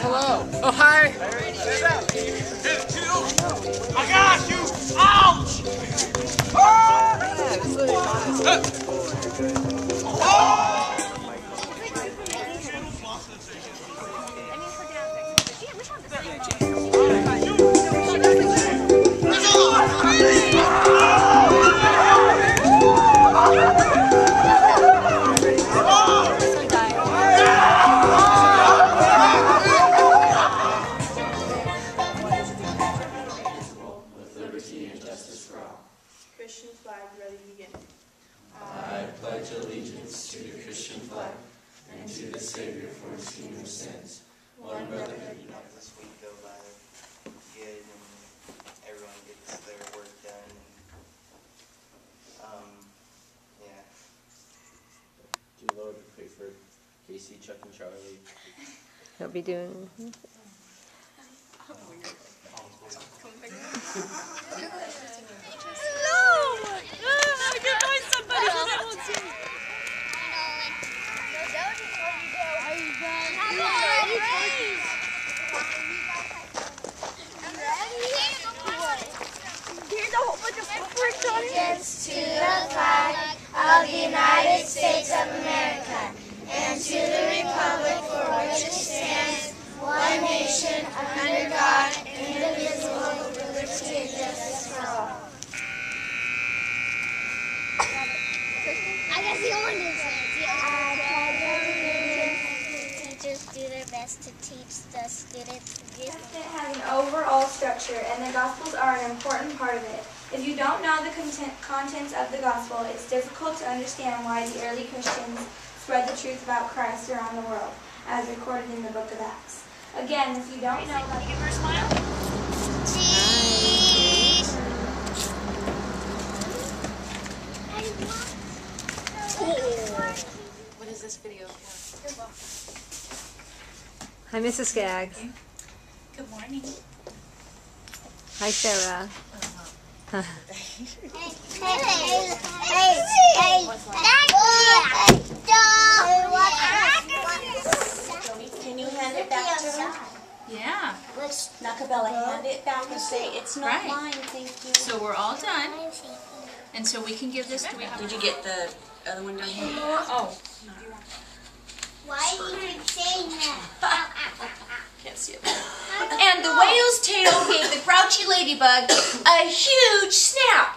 hello. Oh, hi. I got you! Ouch! Christian this week go by good and everyone gets their work done. Um, yeah. Do Lord, we pray for Casey, Chuck, and Charlie. He'll be doing. allegiance to the flag of the United States of America and to the republic for which it stands, one nation, under God, indivisible, with liberty and justice for all. I guess the only Teachers do their best to teach the students. Testament has an overall structure, and the Gospels are an important part of it. If you don't know the content, contents of the Gospel, it's difficult to understand why the early Christians spread the truth about Christ around the world, as recorded in the book of Acts. Again, if you don't know... Give her a smile. What is this video? Hi, Mrs. Skaggs. Good morning. Hi, Sarah. Hey, hey, hey, hey, Can you hand it back to her? Yeah. Nakabella, hand it back and say, it's not Right. mine, thank you. So we're all done. And so we can give this to Did you get the other one down here? Oh. Why are you saying that? Can't see it. And the whale's tail gave the grouchy ladybug a huge snap.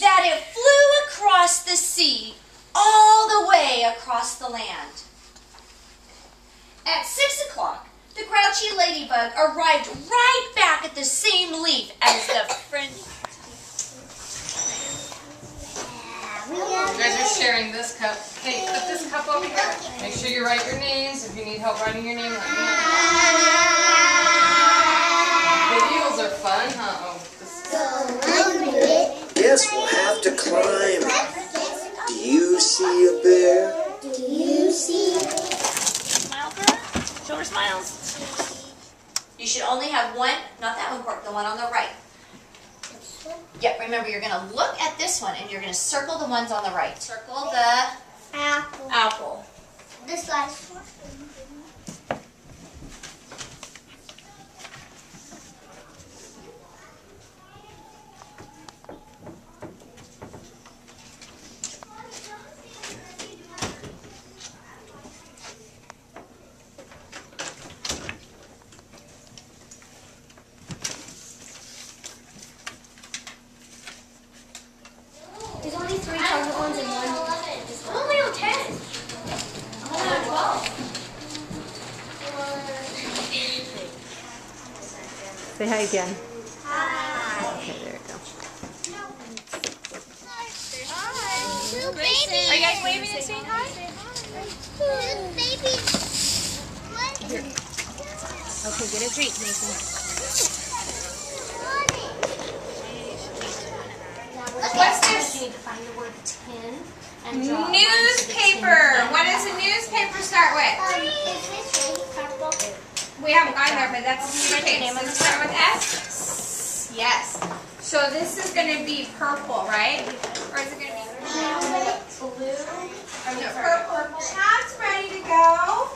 That it flew across the sea, all the way across the land. At six o'clock, the grouchy ladybug arrived right back at the same leaf as the friend. You guys are sharing this cup. Hey, put this cup over here. Make sure you write your names. If you need help writing your name, let me know. Videos are fun, huh? Oh, this Guess we'll have to climb. Do you see a bear? Do you see? Smile for her. Show her smiles. You should only have one, not that one, Court, the one on the right. Yep, remember you're gonna look at this one and you're gonna circle the ones on the right. Circle the Apple. apple. This last one. There's only three chocolate ones and one. I'm only on ten. I'm only on twelve. Say hi again. Hi. Okay, there we go. Little baby. Are you guys waving and saying hi? Little baby. Okay, get a treat, Mason. What's this? You need to find the word ten Newspaper. What does a newspaper start with? Um, is this really purple? We haven't gotten there, but that's okay. Does it start with S? Yes. So this is going to be purple, right? Or is it going to be blue? Blue. No, purple. Pat's ready to go.